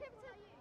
picked up.